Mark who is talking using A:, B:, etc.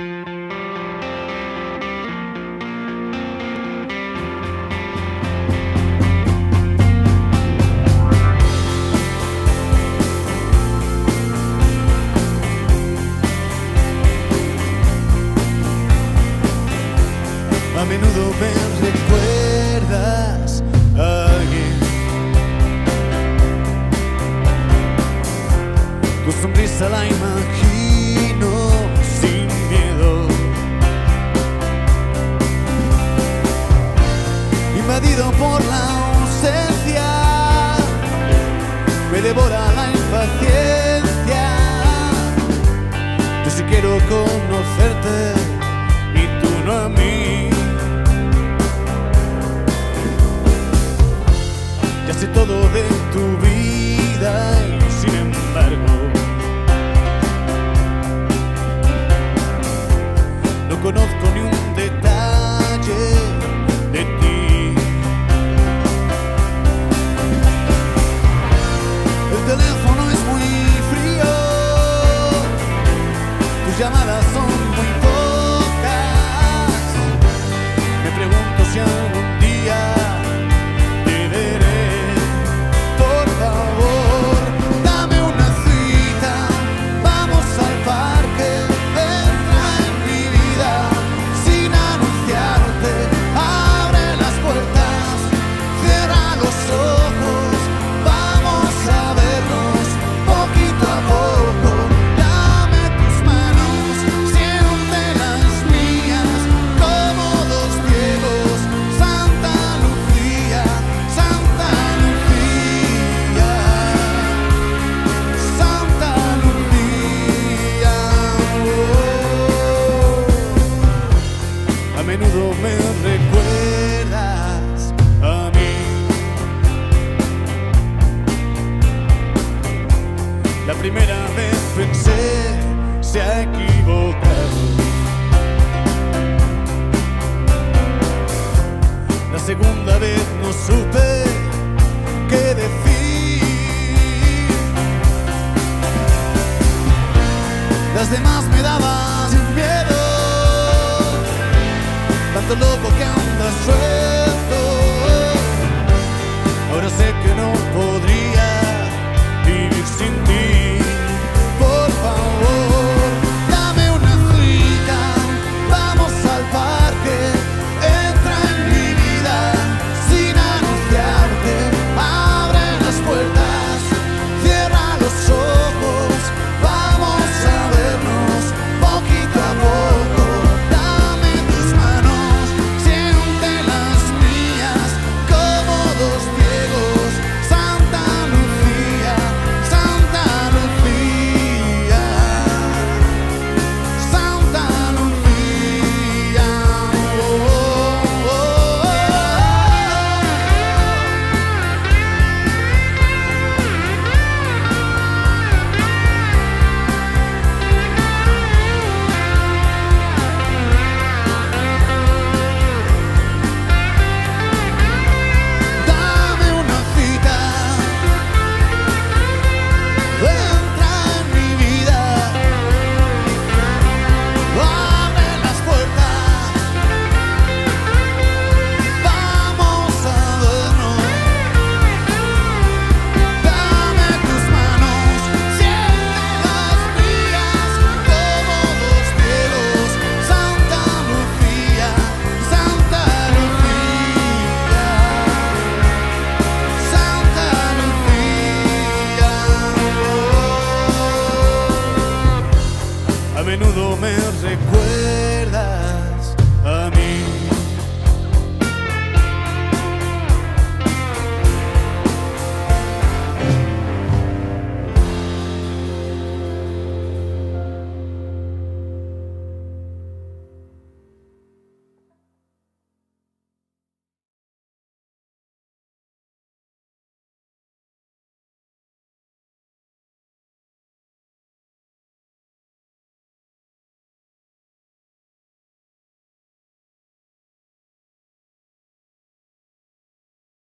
A: A menudo me recuerdas a alguien. Tu sonrisa la imagino devora la impaciencia. Yo sí quiero conocerte y tú no a mí. Ya sé todo de tu La primera vez pensé se ha equivocado. La segunda vez no supe qué decir. Las demás me daban sin miedo, tanto loco que andas suelto. Ahora sé que no puedo. recuerda